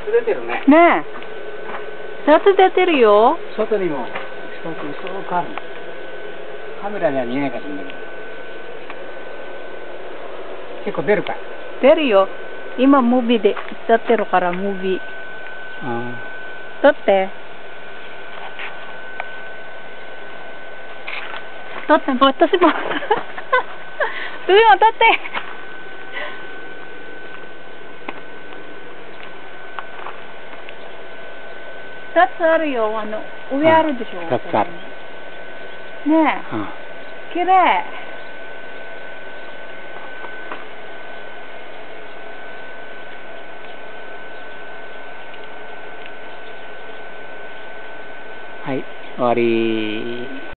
つ出てるね。ねえ。夏出てるよ。外にも、一つ薄くある。カメラには見えないかもしれないけど。結構出るかい。出るよ。今、ムービーで歌ってるから、ムービー。うん。撮って。撮って、私も。ドゥヨン撮って。二つあるよ。あの、上あるでしょ。二つあるねうん。え、綺麗。はい、終わり。